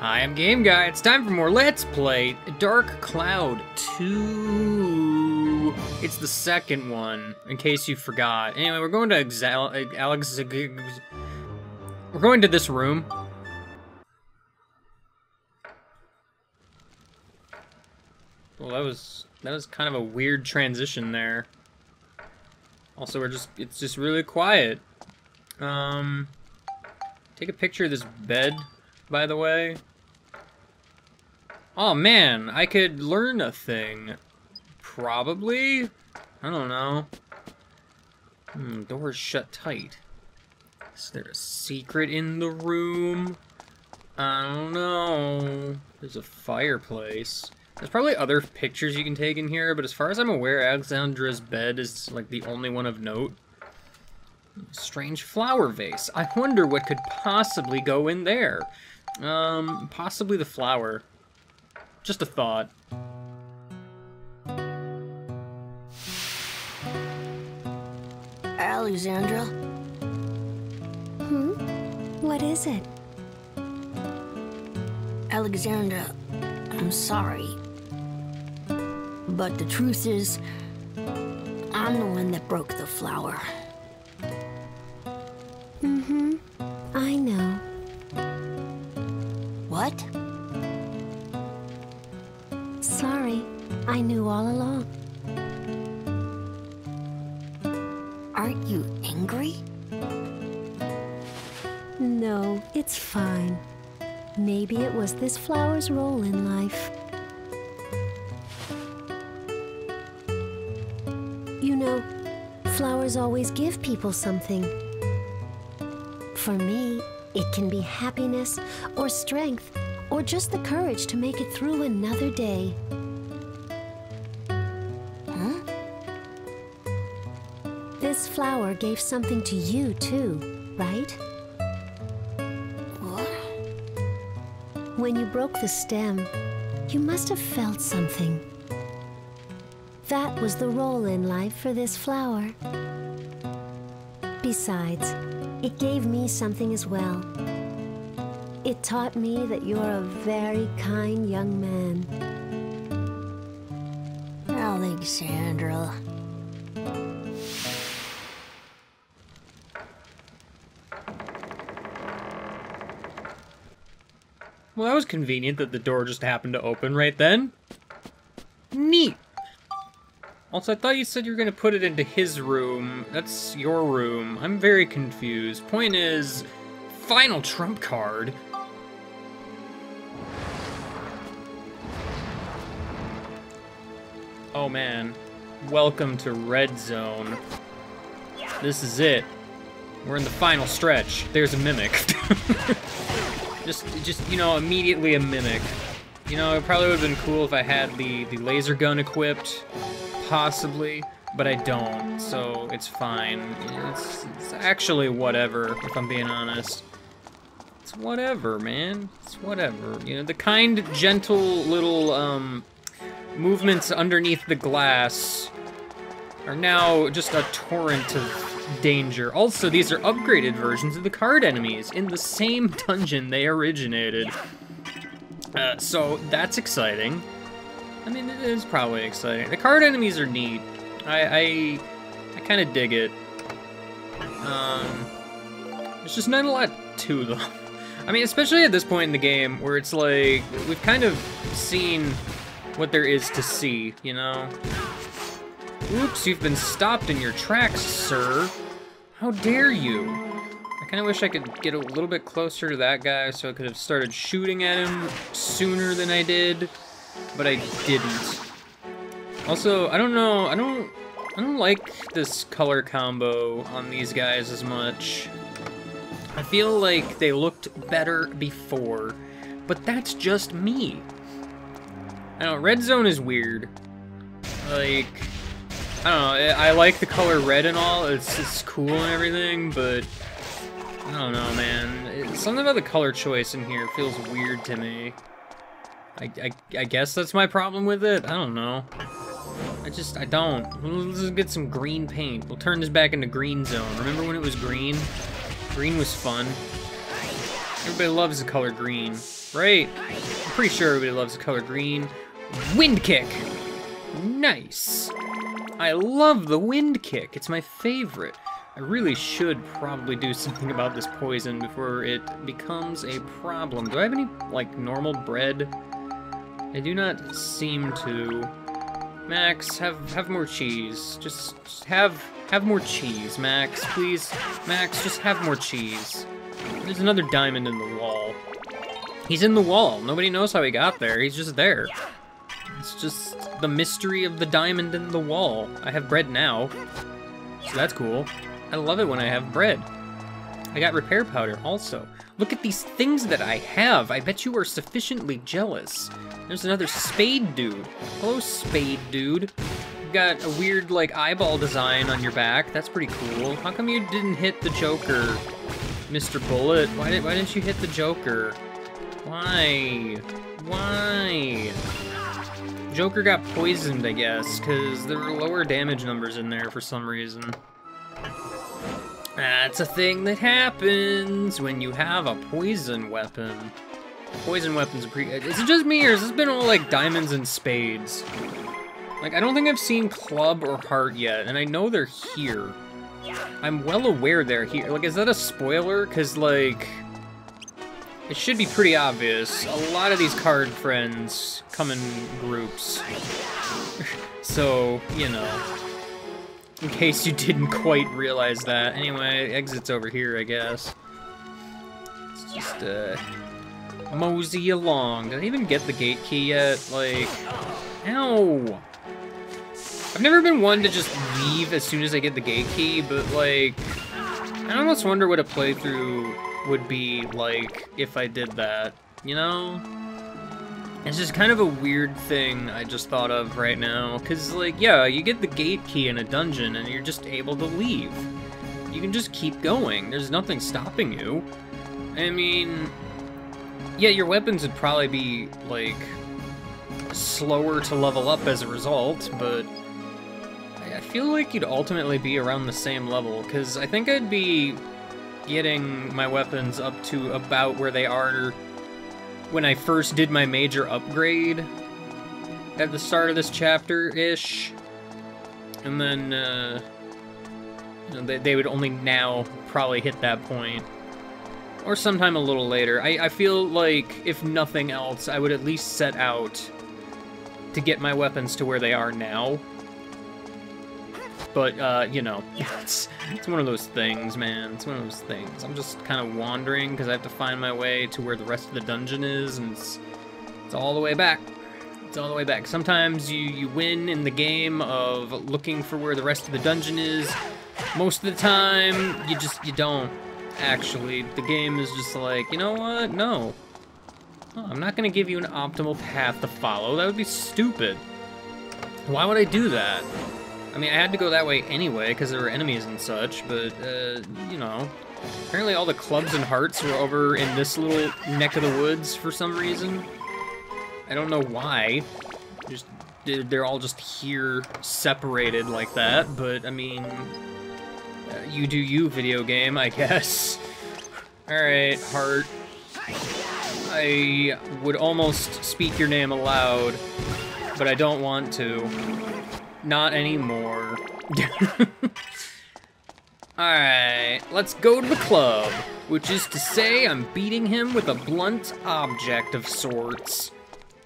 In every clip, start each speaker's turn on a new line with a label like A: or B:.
A: Hi, I'm Game Guy. It's time for more Let's Play Dark Cloud 2. It's the second one, in case you forgot. Anyway, we're going to Alex. We're going to this room. Well, that was that was kind of a weird transition there. Also, we're just it's just really quiet. Um, take a picture of this bed, by the way. Oh man, I could learn a thing. Probably? I don't know. Hmm, door's shut tight. Is there a secret in the room? I don't know. There's a fireplace. There's probably other pictures you can take in here, but as far as I'm aware, Alexandra's bed is like the only one of note. Strange flower vase. I wonder what could possibly go in there. Um, possibly the flower. Just a thought.
B: Alexandra?
C: Hmm? What is it?
B: Alexandra, I'm sorry. But the truth is, I'm the one that broke the flower.
C: Mm-hmm. I know.
B: What?
C: I knew all along.
B: Aren't you angry?
C: No, it's fine. Maybe it was this flower's role in life. You know, flowers always give people something. For me, it can be happiness or strength or just the courage to make it through another day. Gave something to you too, right?
B: What?
C: When you broke the stem, you must have felt something. That was the role in life for this flower. Besides, it gave me something as well. It taught me that you're a very kind young man.
B: Alexandra.
A: Well, that was convenient that the door just happened to open right then. Neat. Also, I thought you said you were going to put it into his room. That's your room. I'm very confused. Point is, final trump card. Oh man. Welcome to Red Zone. This is it. We're in the final stretch. There's a mimic. just, just you know, immediately a mimic. You know, it probably would have been cool if I had the, the laser gun equipped, possibly, but I don't, so it's fine. It's, it's actually whatever, if I'm being honest. It's whatever, man. It's whatever. You know, the kind, gentle little, um, movements underneath the glass are now just a torrent of danger. Also, these are upgraded versions of the card enemies in the same dungeon they originated. Uh, so that's exciting. I mean, it is probably exciting. The card enemies are neat. I I, I kind of dig it. Um, there's just not a lot to them. I mean, especially at this point in the game where it's like we've kind of seen what there is to see, you know? Oops, you've been stopped in your tracks, sir. How dare you? I kind of wish I could get a little bit closer to that guy so I could have started shooting at him sooner than I did, but I didn't. Also, I don't know, I don't, I don't like this color combo on these guys as much. I feel like they looked better before, but that's just me. I know, red zone is weird. Like, I don't know, I, like the color red and all, it's, it's cool and everything, but I don't know, man. It, something about the color choice in here feels weird to me. I, I, I guess that's my problem with it, I don't know. I just, I don't. Let's get some green paint. We'll turn this back into green zone. Remember when it was green? Green was fun. Everybody loves the color green, right? I'm pretty sure everybody loves the color green. Wind kick! Nice! I love the wind kick. It's my favorite. I really should probably do something about this poison before it becomes a problem. Do I have any, like, normal bread? I do not seem to. Max, have have more cheese. Just, just have have more cheese, Max, please. Max, just have more cheese. There's another diamond in the wall. He's in the wall. Nobody knows how he got there. He's just there. It's just the mystery of the diamond in the wall. I have bread now, so that's cool. I love it when I have bread. I got repair powder also. Look at these things that I have. I bet you are sufficiently jealous. There's another spade dude. Hello, spade dude. You've got a weird, like, eyeball design on your back. That's pretty cool. How come you didn't hit the Joker, Mr. Bullet? Why, did, why didn't you hit the Joker? Why? Why? Joker got poisoned, I guess, because there were lower damage numbers in there for some reason. That's a thing that happens when you have a poison weapon. Poison weapons are pretty... Is it just me, or has this been all, like, diamonds and spades? Like, I don't think I've seen club or heart yet, and I know they're here. I'm well aware they're here. Like, is that a spoiler? Because, like... It should be pretty obvious. A lot of these card friends come in groups. so, you know. In case you didn't quite realize that. Anyway, exit's over here, I guess. Let's just, uh... Mosey along. Did I even get the gate key yet? Like... Ow! I've never been one to just leave as soon as I get the gate key, but, like... I almost wonder what a playthrough would be like if I did that, you know? It's just kind of a weird thing I just thought of right now, because, like, yeah, you get the gate key in a dungeon and you're just able to leave. You can just keep going. There's nothing stopping you. I mean, yeah, your weapons would probably be, like, slower to level up as a result, but I feel like you'd ultimately be around the same level, because I think I'd be getting my weapons up to about where they are when I first did my major upgrade at the start of this chapter-ish. And then, uh, you know, they, they would only now probably hit that point. Or sometime a little later. I, I feel like, if nothing else, I would at least set out to get my weapons to where they are now. But, uh, you know, it's, it's one of those things, man. It's one of those things. I'm just kind of wandering because I have to find my way to where the rest of the dungeon is, and it's, it's all the way back. It's all the way back. Sometimes you, you win in the game of looking for where the rest of the dungeon is. Most of the time, you just, you don't, actually. The game is just like, you know what? No. Oh, I'm not going to give you an optimal path to follow. That would be stupid. Why would I do that? I mean, I had to go that way anyway, because there were enemies and such, but, uh, you know. Apparently all the clubs and hearts were over in this little neck of the woods for some reason. I don't know why. Just They're all just here, separated like that, but, I mean... Uh, you do you, video game, I guess. Alright, heart. I would almost speak your name aloud, but I don't want to. Not anymore. Alright, let's go to the club, which is to say I'm beating him with a blunt object of sorts,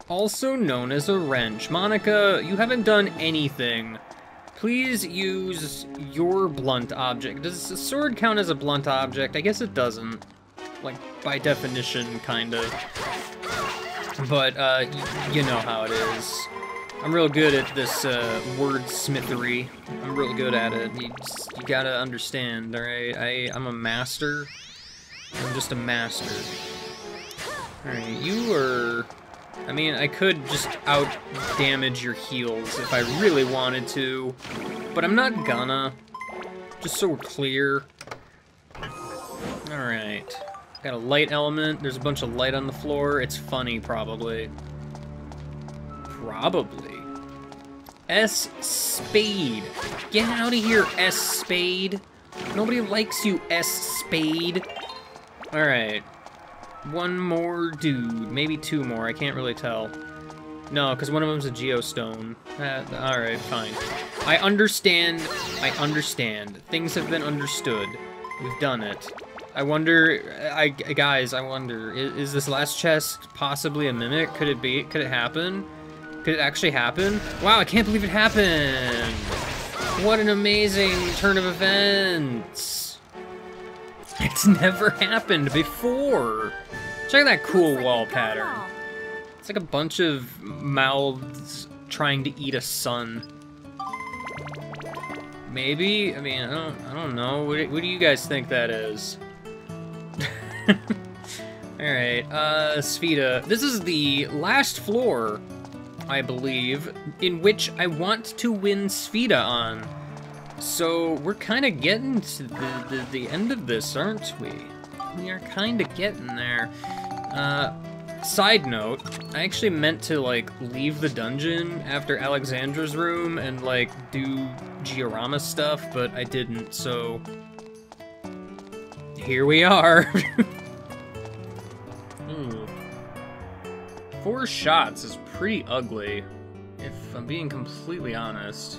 A: also known as a wrench. Monica, you haven't done anything. Please use your blunt object. Does a sword count as a blunt object? I guess it doesn't. Like, by definition, kind of. But, uh, you know how it is. I'm real good at this uh, wordsmithery. I'm real good at it. You, just, you gotta understand, alright? I, I'm a master. I'm just a master. Alright, you are... I mean, I could just out-damage your heals if I really wanted to, but I'm not gonna. Just so we're clear. Alright. Got a light element. There's a bunch of light on the floor. It's funny, probably. Probably. S. Spade. Get out of here, S. Spade. Nobody likes you, S. Spade. Alright. one more dude, maybe two more, I can't really tell. No, because one of them's a geostone. Uh, Alright, fine. I understand, I understand. Things have been understood. We've done it. I wonder, I, guys, I wonder, is, is, this last chest possibly a mimic? Could it be, could it happen? Could it actually happen? Wow, I can't believe it happened! What an amazing turn of events! It's never happened before! Check that cool wall pattern. It's like a bunch of mouths trying to eat a sun. Maybe? I mean, I don't, I don't know. What, what do you guys think that is? Alright, uh, Spheda. This is the last floor, I believe, in which I want to win Spheda on. So, we're kind of getting to the, the, the, end of this, aren't we? We are kind of getting there. Uh, side note, I actually meant to, like, leave the dungeon after Alexandra's room and, like, do Georama stuff, but I didn't, so here we are. Four shots is pretty ugly, if I'm being completely honest.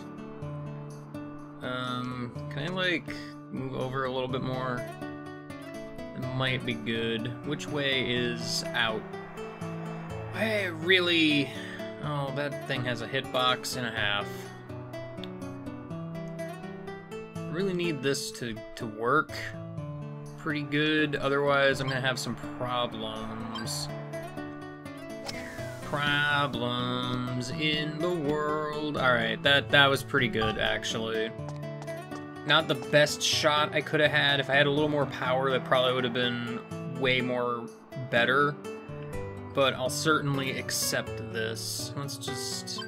A: Um, can I, like, move over a little bit more? It might be good. Which way is out? I really... Oh, that thing has a hitbox and a half. I really need this to, to work pretty good. Otherwise, I'm gonna have some problems. Problems in the world. Alright, that, that was pretty good, actually. Not the best shot I could have had. If I had a little more power, that probably would have been way more better. But I'll certainly accept this. Let's just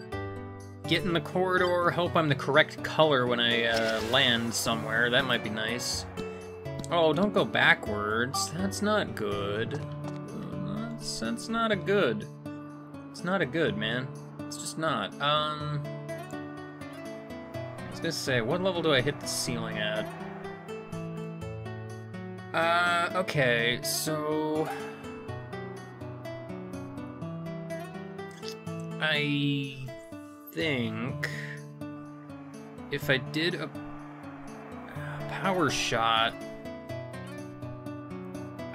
A: get in the corridor, hope I'm the correct color when I uh, land somewhere. That might be nice. Oh, don't go backwards. That's not good. That's, that's not a good. It's not a good, man. It's just not. Um... I was gonna say, what level do I hit the ceiling at? Uh, okay, so... I think if I did a power shot,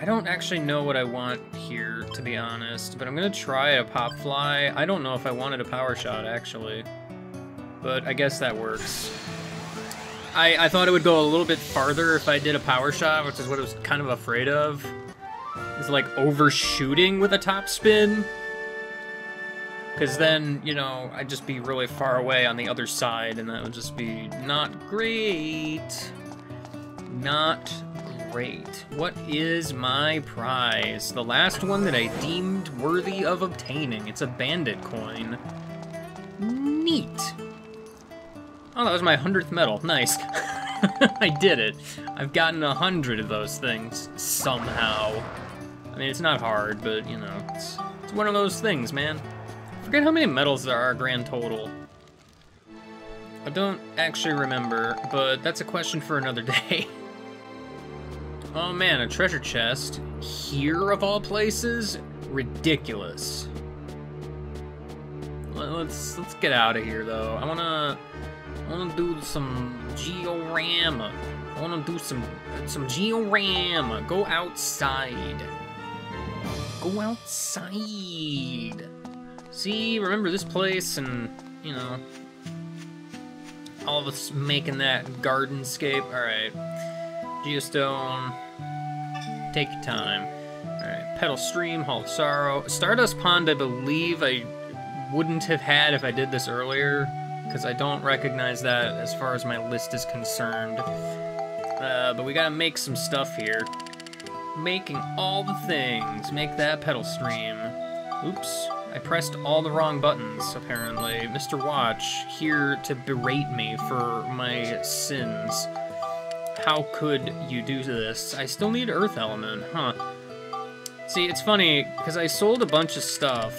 A: I don't actually know what I want here, to be honest, but I'm gonna try a pop fly. I don't know if I wanted a power shot, actually, but I guess that works. I, I thought it would go a little bit farther if I did a power shot, which is what I was kind of afraid of. Is like overshooting with a top spin. Because then, you know, I'd just be really far away on the other side, and that would just be not great. Not Great. What is my prize? The last one that I deemed worthy of obtaining. It's a bandit coin. Neat. Oh, that was my 100th medal. Nice. I did it. I've gotten a hundred of those things, somehow. I mean, it's not hard, but, you know, it's, it's one of those things, man. forget how many medals there are grand total. I don't actually remember, but that's a question for another day. Oh man, a treasure chest. Here of all places? Ridiculous. Let's let's get out of here though. I wanna I wanna do some georama. I wanna do some some georama. Go outside. Go outside. See, remember this place and you know all of us making that gardenscape. Alright. Geostone. Take your time. Alright, Petal Stream, Hall of Sorrow. Stardust Pond, I believe I wouldn't have had if I did this earlier, because I don't recognize that as far as my list is concerned. Uh, but we gotta make some stuff here. Making all the things. Make that Petal Stream. Oops. I pressed all the wrong buttons, apparently. Mr. Watch, here to berate me for my sins. How could you do this? I still need Earth Element, huh? See, it's funny, because I sold a bunch of stuff,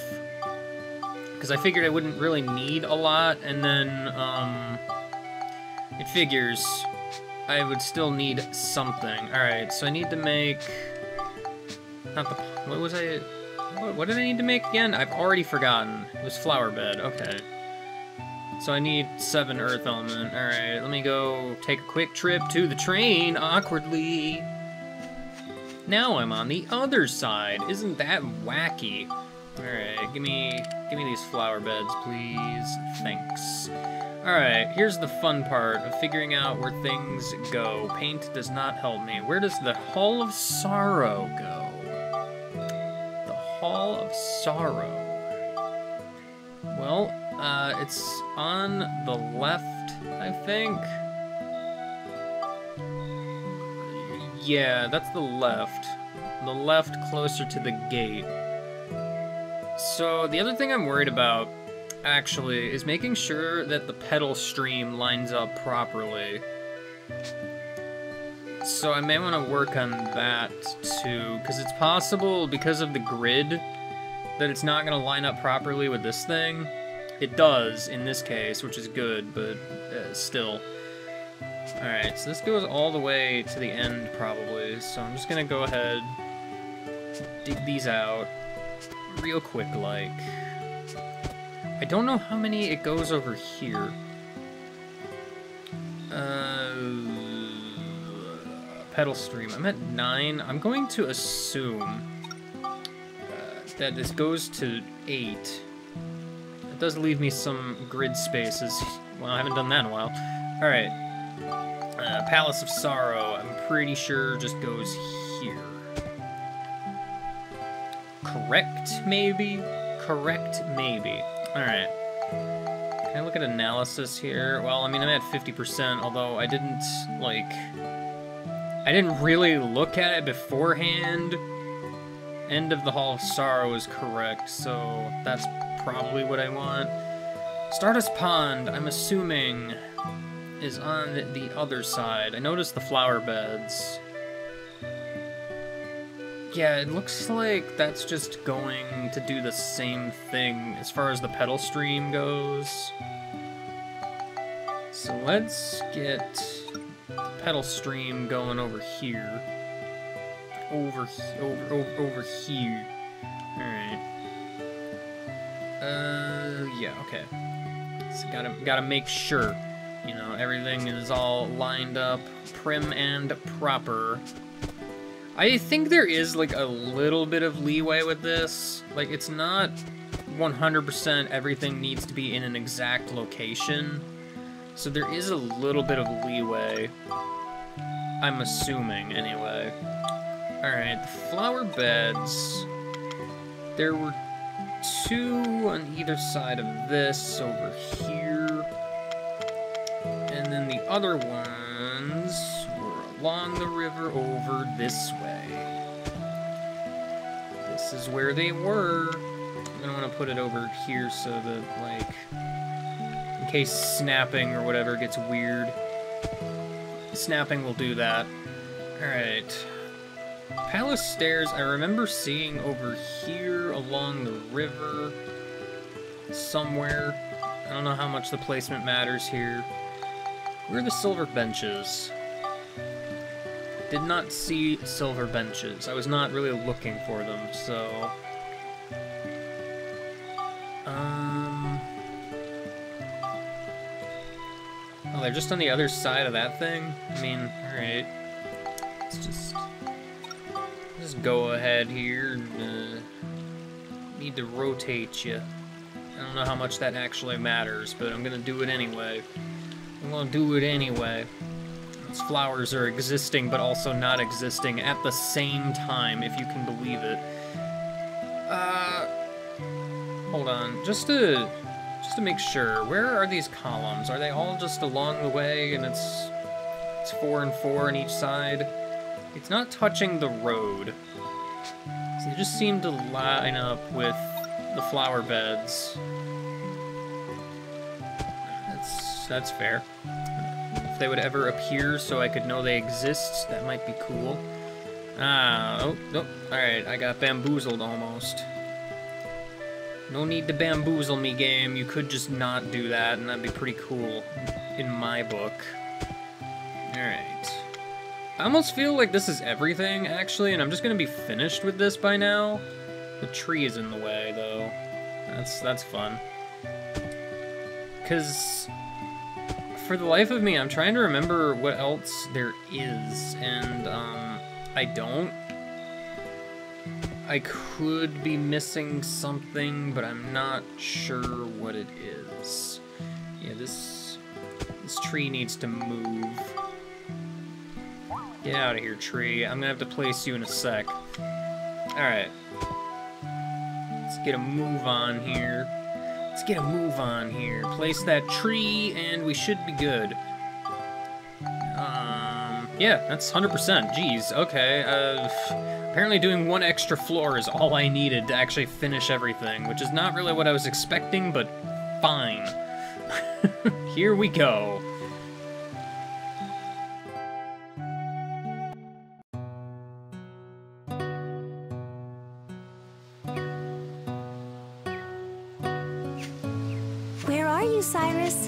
A: because I figured I wouldn't really need a lot, and then, um, it figures I would still need something. Alright, so I need to make not the, what was I, what, what did I need to make again? I've already forgotten. It was flower bed, okay. So I need seven earth element. Alright, let me go take a quick trip to the train, awkwardly. Now I'm on the other side. Isn't that wacky? Alright, give me give me these flower beds, please. Thanks. Alright, here's the fun part of figuring out where things go. Paint does not help me. Where does the Hall of Sorrow go? The Hall of Sorrow. Well, uh, it's on the left, I think. Yeah, that's the left. The left closer to the gate. So, the other thing I'm worried about, actually, is making sure that the petal stream lines up properly. So I may want to work on that too, because it's possible, because of the grid, that it's not going to line up properly with this thing. It does in this case, which is good, but uh, still. Alright, so this goes all the way to the end, probably. So I'm just gonna go ahead, dig these out, real quick, like. I don't know how many it goes over here. Uh, petal stream. I'm at nine. I'm going to assume uh, that this goes to eight does leave me some grid spaces. Well, I haven't done that in a while. Alright. Uh, Palace of Sorrow, I'm pretty sure just goes here. Correct, maybe? Correct, maybe. Alright. Can I look at analysis here? Well, I mean, I'm at 50%, although I didn't, like... I didn't really look at it beforehand. End of the Hall of Sorrow is correct, so that's probably what I want. Stardust Pond, I'm assuming, is on the other side. I noticed the flower beds. Yeah, it looks like that's just going to do the same thing as far as the petal stream goes. So let's get the petal stream going over here. Over, over, over, over here. Alright. Yeah, okay. So gotta, gotta make sure, you know, everything is all lined up, prim and proper. I think there is, like, a little bit of leeway with this. Like, it's not 100% everything needs to be in an exact location. So there is a little bit of leeway. I'm assuming, anyway. Alright, the flower beds. There were two on either side of this over here. And then the other ones were along the river over this way. This is where they were. I'm gonna want to put it over here so that, like, in case snapping or whatever gets weird. Snapping will do that. Alright. Palace stairs, I remember seeing over here along the river somewhere. I don't know how much the placement matters here. Where are the silver benches? Did not see silver benches. I was not really looking for them, so... Um... Oh, they're just on the other side of that thing? I mean, alright. Let's just go ahead here and uh, need to rotate you. I don't know how much that actually matters, but I'm gonna do it anyway. I'm gonna do it anyway. These flowers are existing, but also not existing at the same time, if you can believe it. Uh, hold on, just to just to make sure, where are these columns? Are they all just along the way, and it's it's four and four on each side? It's not touching the road. So they just seem to line up with the flower beds. That's that's fair. If they would ever appear so I could know they exist, that might be cool. Ah, oh, oh, alright, I got bamboozled almost. No need to bamboozle me, game. You could just not do that, and that'd be pretty cool in my book. Alright. I almost feel like this is everything, actually, and I'm just gonna be finished with this by now. The tree is in the way, though. That's, that's fun. Because for the life of me, I'm trying to remember what else there is, and um, I don't. I could be missing something, but I'm not sure what it is. Yeah, this this tree needs to move. Get out of here, tree. I'm gonna have to place you in a sec. Alright. Let's get a move on here. Let's get a move on here. Place that tree, and we should be good. Um, yeah, that's 100%. Jeez, okay. Uh, apparently doing one extra floor is all I needed to actually finish everything, which is not really what I was expecting, but fine. Here we go.
C: You, Cyrus?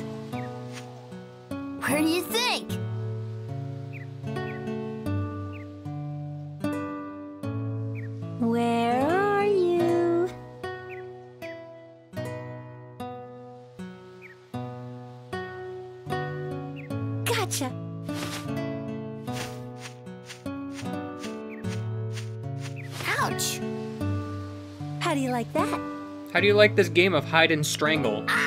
B: Where do you think?
C: Where are you? Gotcha.
B: Ouch!
C: How do you like that?
A: How do you like this game of hide and strangle?
B: Ah,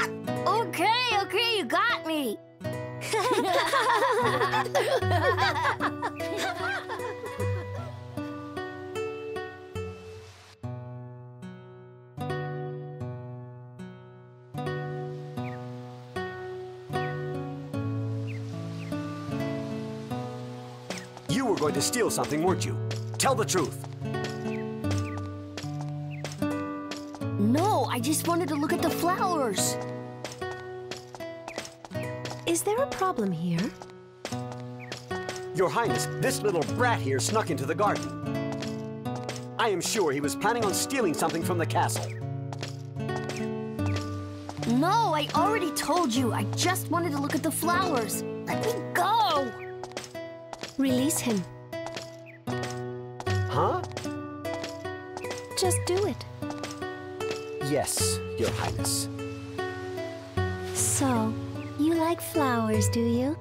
D: steal something, weren't you? Tell the truth.
B: no, I just wanted to look at the flowers.
C: Is there a problem here?
D: Your Highness, this little brat here snuck into the garden. I am sure he was planning on stealing something from the castle.
B: No, I already told you. I just wanted to look at the flowers. Let me go.
C: Release him.
D: Huh?
C: Just do it.
D: Yes, Your Highness.
C: So, you like flowers, do you?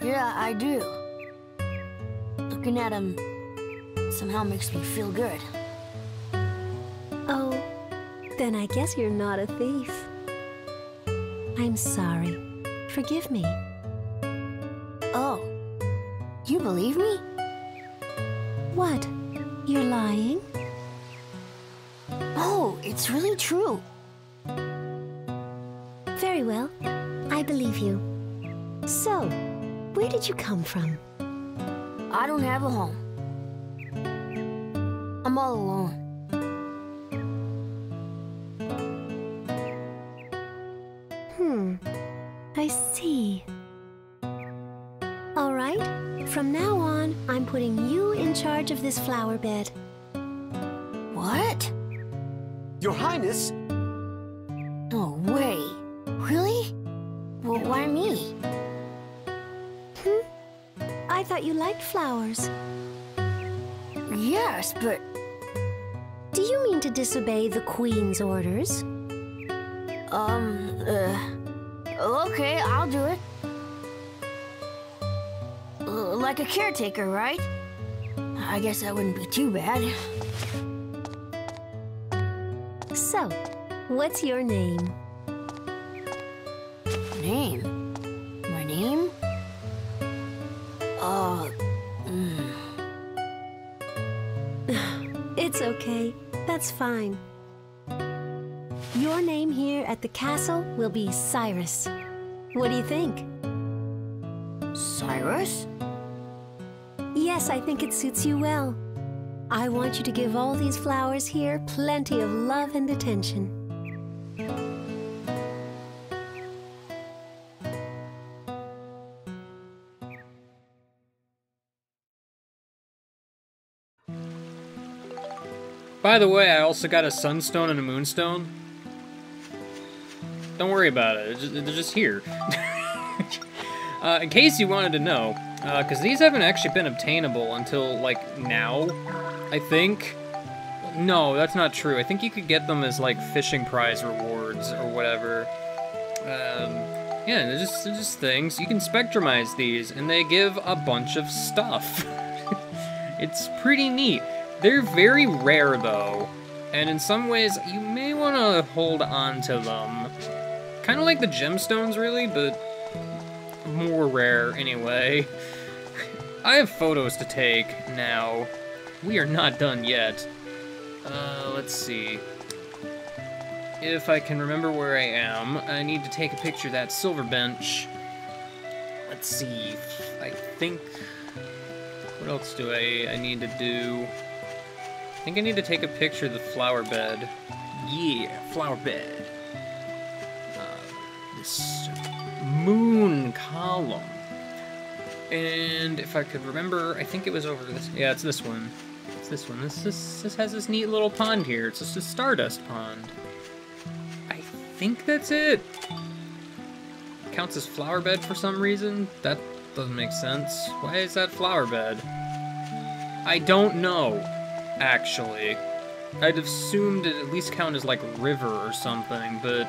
B: Yeah, I do. Looking at them somehow makes me feel good.
C: Oh, then I guess you're not a thief. I'm sorry. Forgive me.
B: Oh, you believe me?
C: Come from?
B: I don't have a home. I'm all alone.
C: Hmm. I see. All right. From now on, I'm putting you in charge of this flower bed.
B: What?
D: Your Highness?
C: Liked flowers.
B: Yes, but
C: Do you mean to disobey the Queen's orders?
B: Um, uh, okay, I'll do it. Uh, like a caretaker, right? I guess that wouldn't be too bad.
C: So, what's your name?
B: Name?
C: Okay. That's fine. Your name here at the castle will be Cyrus. What do you think?
B: Cyrus?
C: Yes, I think it suits you well. I want you to give all these flowers here plenty of love and attention.
A: By the way, I also got a sunstone and a moonstone. Don't worry about it. They're just here. uh, in case you wanted to know, Because these haven't actually been obtainable until, like, now, I think. No, that's not true. I think you could get them as, like, fishing prize rewards or whatever. Um, yeah, they're just, they're just things. You can spectrumize these, and they give a bunch of stuff. it's pretty neat. They're very rare, though, and in some ways, you may want to hold on to them. Kind of like the gemstones, really, but more rare anyway. I have photos to take now. We are not done yet. Uh, let's see. If I can remember where I am, I need to take a picture of that silver bench. Let's see. I think... What else do I, I need to do? I think I need to take a picture of the flower bed. Yeah, flower bed. Uh, this moon column. And if I could remember, I think it was over this. Yeah, it's this one. It's this one. This this, this has this neat little pond here. It's just a stardust pond. I think that's it. Counts as flower bed for some reason. That doesn't make sense. Why is that flower bed? I don't know, actually. I'd assumed it at least count as like river or something, but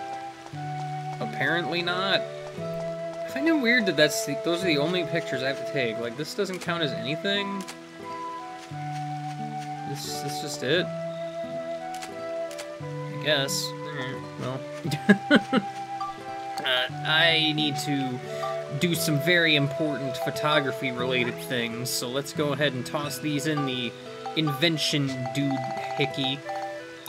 A: apparently not. I find it weird that that's the, those are the only pictures I have to take. Like, this doesn't count as anything. This, this just it. I guess. Alright, well. uh, I need to do some very important photography-related things, so let's go ahead and toss these in the invention dude hickey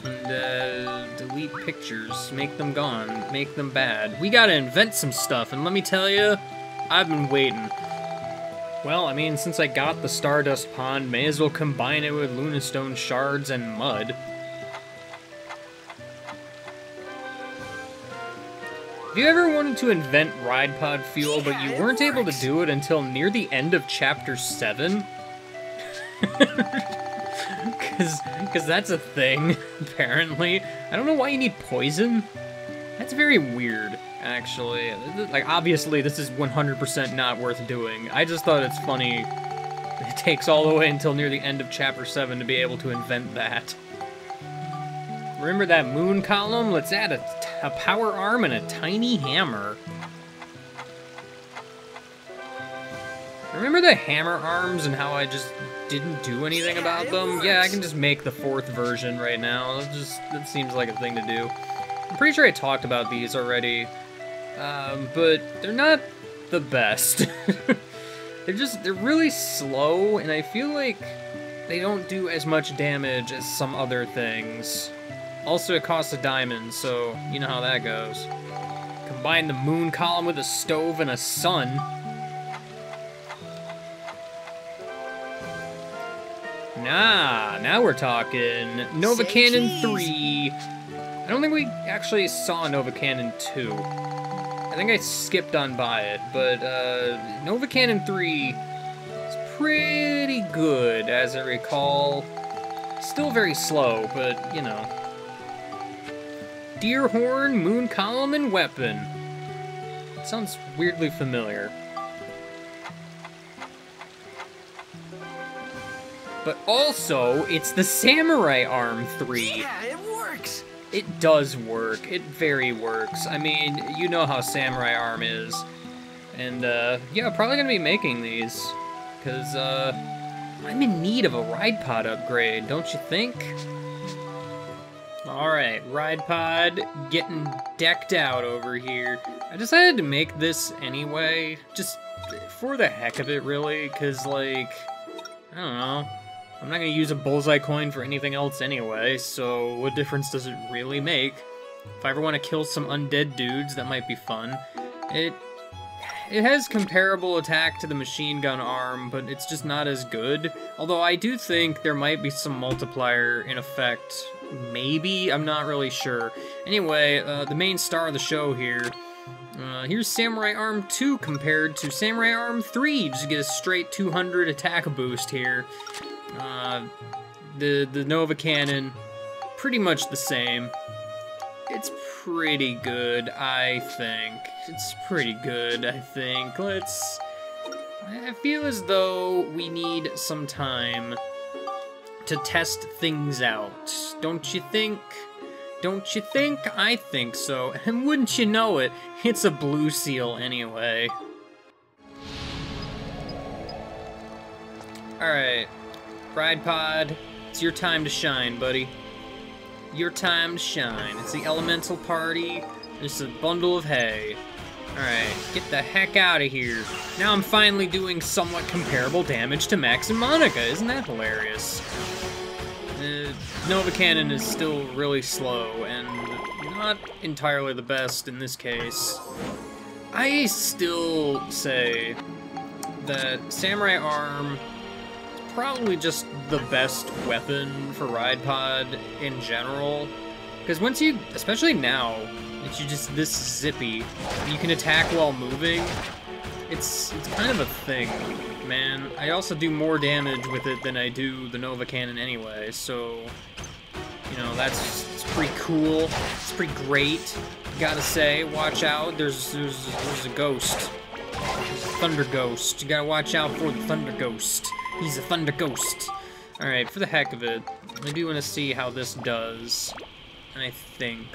A: and uh, delete pictures, make them gone, make them bad. We gotta invent some stuff, and let me tell you, I've been waiting. Well, I mean, since I got the Stardust Pond, may as well combine it with Lunastone shards and mud. Have you ever wanted to invent Ride Pod fuel, but you weren't able to do it until near the end of Chapter 7? Because that's a thing, apparently. I don't know why you need poison. That's very weird, actually. Like, obviously, this is 100% not worth doing. I just thought it's funny it takes all the way until near the end of Chapter 7 to be able to invent that. Remember that moon column? Let's add a, a power arm and a tiny hammer. Remember the hammer arms and how I just didn't do anything about them? Yeah, I can just make the fourth version right now. That just that seems like a thing to do. I'm pretty sure I talked about these already, um, but they're not the best. they're just they're really slow, and I feel like they don't do as much damage as some other things. Also, it costs a diamond, so you know how that goes. Combine the moon column with a stove and a sun. Nah, now we're talking. Nova
B: Say
A: Cannon
B: cheese.
A: 3. I don't think we actually saw Nova Cannon 2. I think I skipped on by it, but uh, Nova Cannon 3 is pretty good, as I recall. Still very slow, but you know. Deer Horn, Moon Column, and Weapon. It sounds weirdly familiar. But also, it's the Samurai Arm 3.
D: Yeah, it works.
A: It does work. It very works. I mean, you know how Samurai Arm is. And, uh, yeah, probably gonna be making these. Because, uh, I'm in need of a ride pod upgrade, don't you think? Alright, ride pod getting decked out over here. I decided to make this anyway, just for the heck of it, really, because, like, I don't know. I'm not gonna use a bullseye coin for anything else anyway, so what difference does it really make? If I ever want to kill some undead dudes, that might be fun. It it has comparable attack to the machine gun arm, but it's just not as good. Although I do think there might be some multiplier in effect. Maybe, I'm not really sure. Anyway, uh, the main star of the show here. Uh, here's Samurai Arm 2 compared to Samurai Arm 3. Just get a straight 200 attack boost here. Uh, the the Nova Cannon, pretty much the same. It's pretty good, I think. It's pretty good, I think. Let's I feel as though we need some time to test things out. Don't you think? Don't you think? I think so. And wouldn't you know it, it's a blue seal anyway. Alright. Ride Pod, it's your time to shine, buddy. Your time to shine. It's the elemental party. It's a bundle of hay. Alright, get the heck out of here. Now I'm finally doing somewhat comparable damage to Max and Monica. Isn't that hilarious? Uh, Nova Cannon is still really slow and not entirely the best in this case. I still say that Samurai Arm probably just the best weapon for Ride Pod in general. Because once you, especially now, that you just this zippy, you can attack while moving. It's it's kind of a thing, man. I also do more damage with it than I do the Nova Cannon anyway, so you know that's it's pretty cool. It's pretty great. Gotta say, watch out. There's there's there's a ghost. There's a thunder ghost. You gotta watch out for the thunder ghost. He's a thunder ghost. All right, for the heck of it, I do want to see how this does. And I think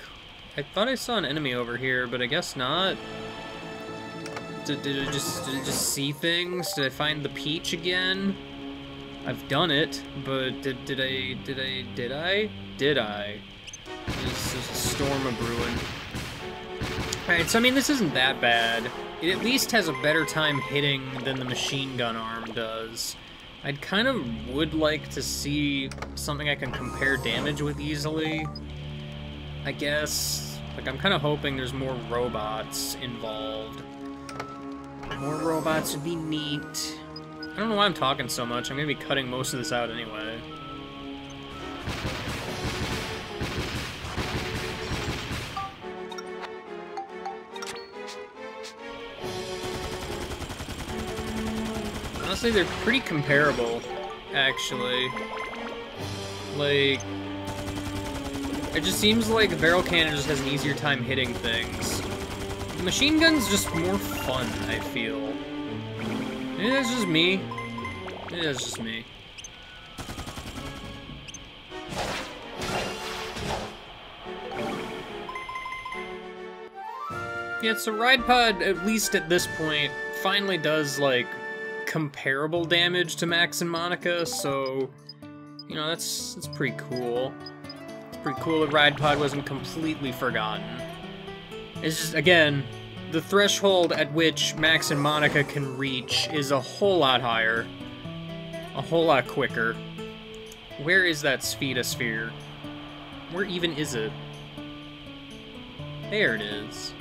A: I thought I saw an enemy over here, but I guess not. Did, did I just did I just see things? Did I find the peach again? I've done it, but did did I did I did I did I? This is a storm of brewing. Alright, so I mean this isn't that bad. It at least has a better time hitting than the machine gun arm does. I'd kind of would like to see something I can compare damage with easily. I guess. Like, I'm kind of hoping there's more robots involved. More robots would be neat. I don't know why I'm talking so much. I'm going to be cutting most of this out anyway. Honestly, they're pretty comparable, actually. Like, it just seems like barrel cannon just has an easier time hitting things. Machine gun's just more fun, I feel. Maybe that's just me. Maybe that's just me. Yeah, so Ride Pod, at least at this point, finally does, like, comparable damage to Max and Monica, so, you know, that's, that's pretty cool. It's pretty cool that Ride Pod wasn't completely forgotten. It's just, again, the threshold at which Max and Monica can reach is a whole lot higher. A whole lot quicker. Where is that Sphere? Where even is it? There it is.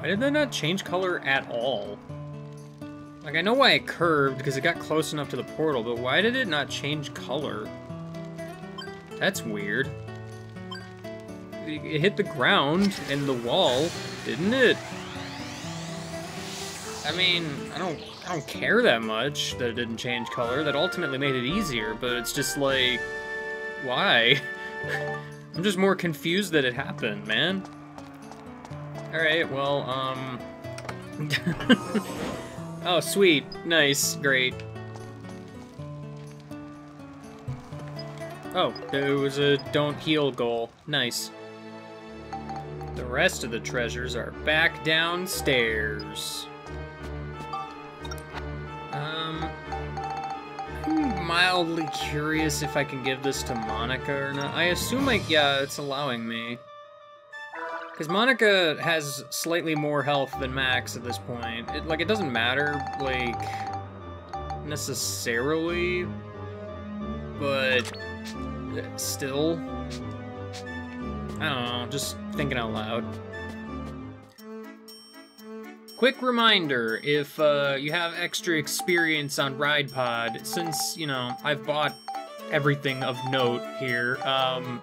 A: Why did that not change color at all? Like, I know why it curved, because it got close enough to the portal, but why did it not change color? That's weird. It hit the ground and the wall, didn't it? I mean, I don't I don't care that much that it didn't change color. That ultimately made it easier, but it's just like why? I'm just more confused that it happened, man. Alright, well, um... oh, sweet. Nice. Great. Oh, there was a don't heal goal. Nice. The rest of the treasures are back downstairs. Um, I'm mildly curious if I can give this to Monica or not. I assume, like, yeah, it's allowing me. Because Monica has slightly more health than Max at this point. It, like, it doesn't matter, like, necessarily, but still. I don't know, just thinking out loud. Quick reminder, if uh, you have extra experience on Ride Pod, since, you know, I've bought everything of note here, um,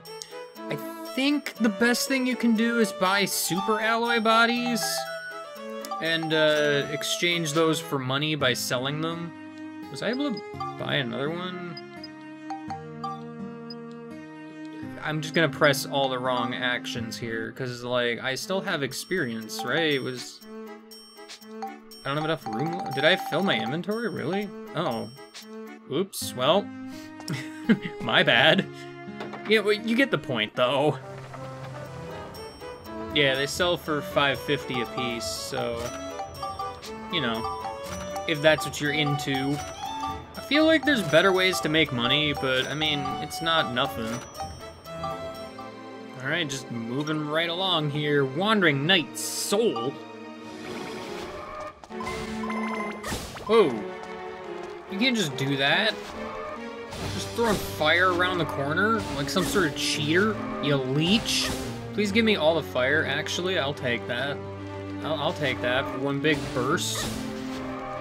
A: think the best thing you can do is buy super alloy bodies and uh, exchange those for money by selling them. Was I able to buy another one? I'm just gonna press all the wrong actions here, because, like, I still have experience, right? It was... I don't have enough room. Did I fill my inventory? Really? Oh. Oops, well... my bad. Yeah, well, you get the point, though. Yeah, they sell for 550 a piece, so... You know, if that's what you're into. I feel like there's better ways to make money, but, I mean, it's not nothing. Alright, just moving right along here. Wandering Knight's Soul. Whoa. You can't just do that. Just throwing fire around the corner like some sort of cheater, you leech. Please give me all the fire, actually, I'll take that. I'll, I'll take that for one big burst.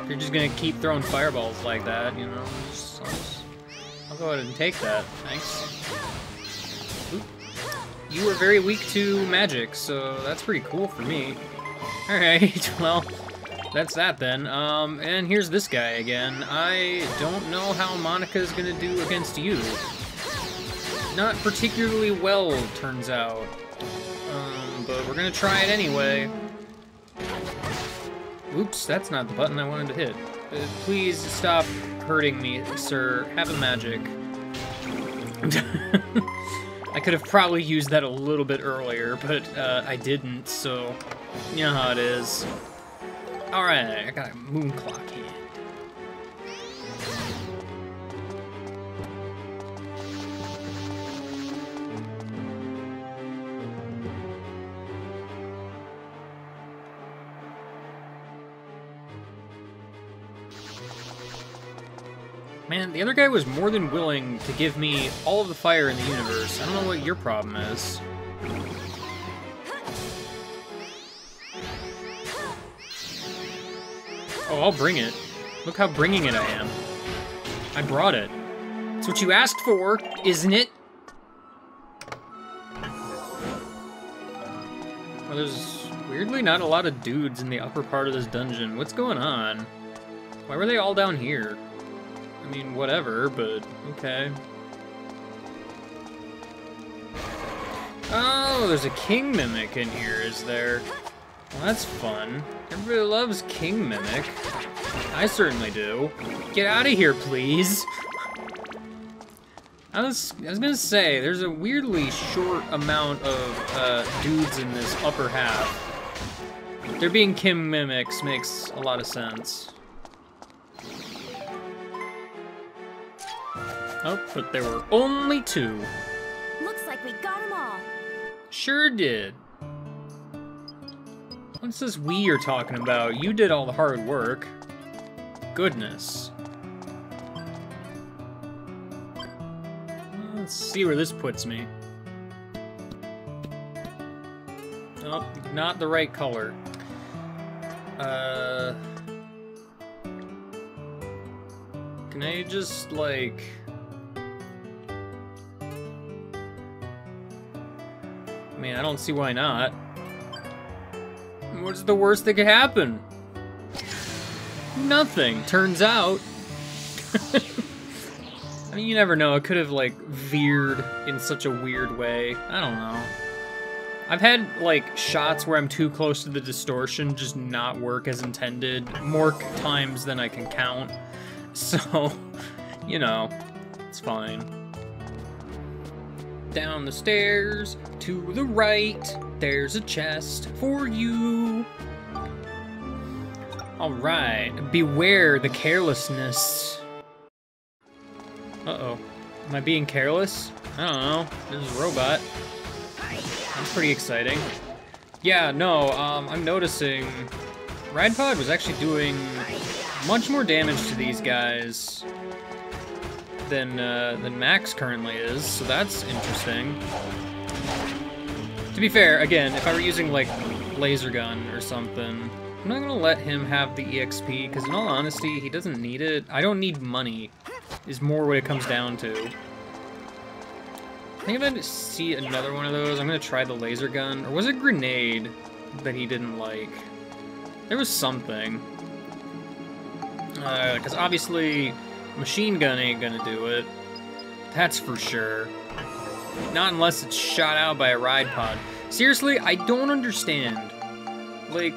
A: You're just gonna keep throwing fireballs like that, you know, just, I'll, just, I'll go ahead and take that, thanks. You are very weak to magic, so that's pretty cool for me. Alright, well, that's that then. Um, and here's this guy again. I don't know how Monica's gonna do against you. Not particularly well, turns out. Um, but we're gonna try it anyway. Oops, that's not the button I wanted to hit. Uh, please stop hurting me, sir. Have a magic. I could have probably used that a little bit earlier, but uh, I didn't, so you know how it is. Alright, I got a moon clock here. Man, the other guy was more than willing to give me all of the fire in the universe. I don't know what your problem is. Oh, I'll bring it. Look how bringing it I am. I brought it. It's what you asked for, isn't it? Well, there's weirdly not a lot of dudes in the upper part of this dungeon. What's going on? Why were they all down here? I mean, whatever, but okay. Oh, there's a king mimic in here, is there? Well, that's fun. Everybody loves king mimic. I certainly do. Get out of here, please. I was, I was gonna say, there's a weirdly short amount of uh, dudes in this upper half. There being king mimics makes a lot of sense. Oh, but there were only two.
E: Looks like we got them all.
A: Sure did. What's this we you're talking about? You did all the hard work. Goodness. Let's see where this puts me. Oh, not the right color. Uh... Can I just, like... I mean, I don't see why not. What's the worst that could happen? Nothing, turns out. I mean, you never know. It could have, like, veered in such a weird way. I don't know. I've had, like, shots where I'm too close to the distortion just not work as intended more times than I can count. So, you know, it's fine. Down the stairs, to the right, there's a chest for you. Alright, beware the carelessness. Uh-oh. Am I being careless? I don't know. There's a robot. That's pretty exciting. Yeah, no, um, I'm noticing Ride Pod was actually doing much more damage to these guys than, uh, than Max currently is, so that's interesting. To be fair, again, if I were using, like, laser gun or something, I'm not gonna let him have the EXP, because in all honesty, he doesn't need it. I don't need money, is more what it comes down to. I think if I see another one of those, I'm gonna try the laser gun. Or was it grenade that he didn't like? There was something. Because uh, obviously, machine gun ain't gonna do it. That's for sure. Not unless it's shot out by a ride pod. Seriously, I don't understand. Like,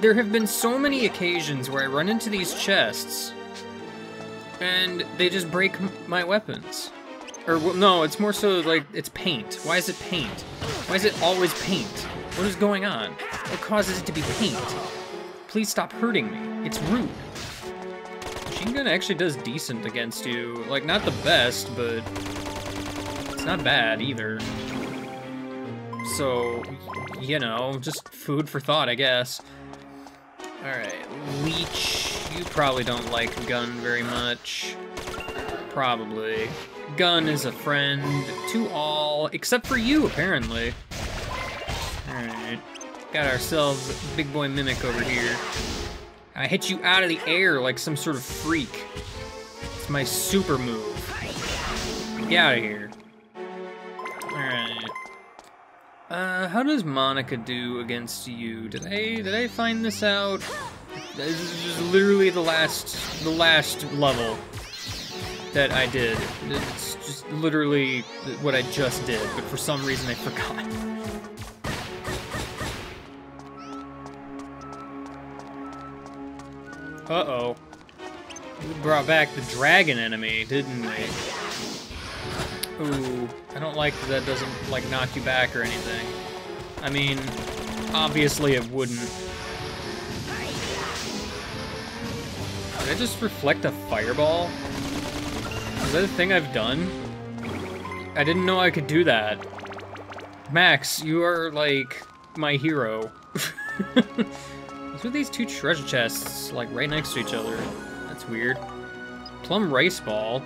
A: there have been so many occasions where I run into these chests and they just break my weapons. Or, well, no, it's more so like it's paint. Why is it paint? Why is it always paint? What is going on? What causes it to be paint? Please stop hurting me. It's rude. Machine gun actually does decent against you. Like, not the best, but it's not bad either. So, you know, just food for thought, I guess. Alright, Leech, you probably don't like Gun very much. Probably. Gun is a friend to all, except for you, apparently. Alright. Got ourselves big boy Mimic over here. I hit you out of the air like some sort of freak. It's my super move. Get out of here. Uh, how does Monica do against you? Did I did I find this out? This is literally the last the last level that I did. It's just literally what I just did, but for some reason I forgot. Uh-oh. We brought back the dragon enemy, didn't we? Ooh, I don't like that doesn't, like, knock you back or anything. I mean, obviously it wouldn't. Did I just reflect a fireball? Is that a thing I've done? I didn't know I could do that. Max, you are, like, my hero. What's with these two treasure chests, like, right next to each other? That's weird. Plum rice ball.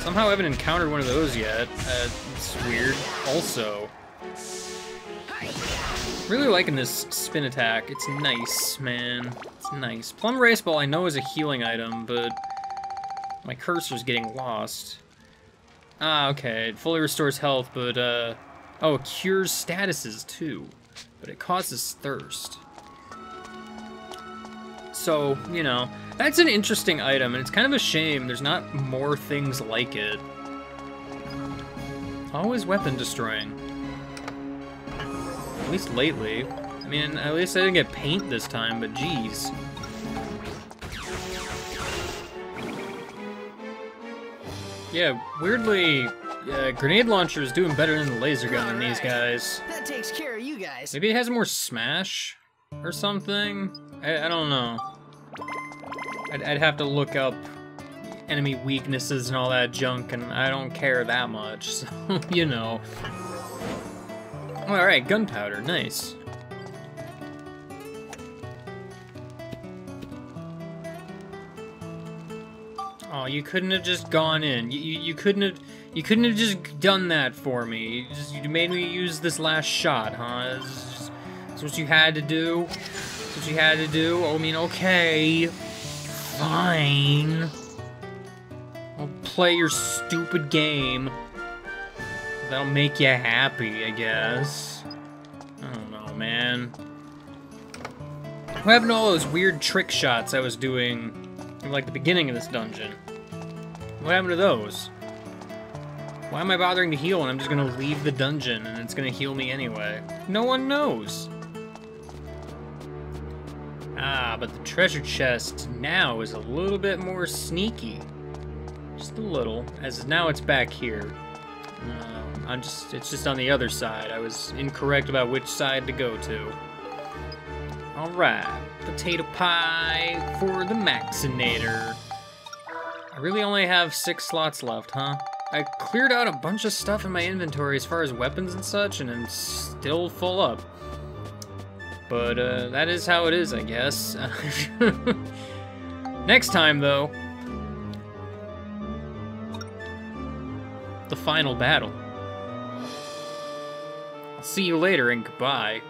A: Somehow I haven't encountered one of those yet. Uh, it's weird. Also, really liking this spin attack. It's nice, man. It's nice. Plum rice ball I know is a healing item, but my cursor's getting lost. Ah, okay. It fully restores health, but, uh... Oh, it cures statuses, too. But it causes thirst. So, you know, that's an interesting item, and it's kind of a shame there's not more things like it. Always weapon destroying. At least lately. I mean, at least I didn't get paint this time, but geez. Yeah, weirdly, uh, grenade launcher is doing better than the laser gun than these guys.
F: That takes care of you guys.
A: Maybe it has more smash or something? I, I don't know. I'd, I'd have to look up enemy weaknesses and all that junk, and I don't care that much, so, you know. Alright, gunpowder, nice. Oh, you couldn't have just gone in. You, you, you couldn't have you couldn't have just done that for me. You, just, you made me use this last shot, huh? This is, this is what you had to do? This what you had to do? I mean, okay. Fine. I'll play your stupid game. That'll make you happy, I guess. I don't know, man. What happened to all those weird trick shots I was doing in, like, the beginning of this dungeon? What happened to those? Why am I bothering to heal when I'm just gonna leave the dungeon and it's gonna heal me anyway? No one knows. Ah, but the treasure chest now is a little bit more sneaky. Just a little, as now it's back here. Um, I'm just, it's just on the other side. I was incorrect about which side to go to. Alright, potato pie for the Maxinator. I really only have six slots left, huh? I cleared out a bunch of stuff in my inventory as far as weapons and such, and I'm still full up. But uh, that is how it is, I guess. Next time, though, the final battle. See you later and goodbye.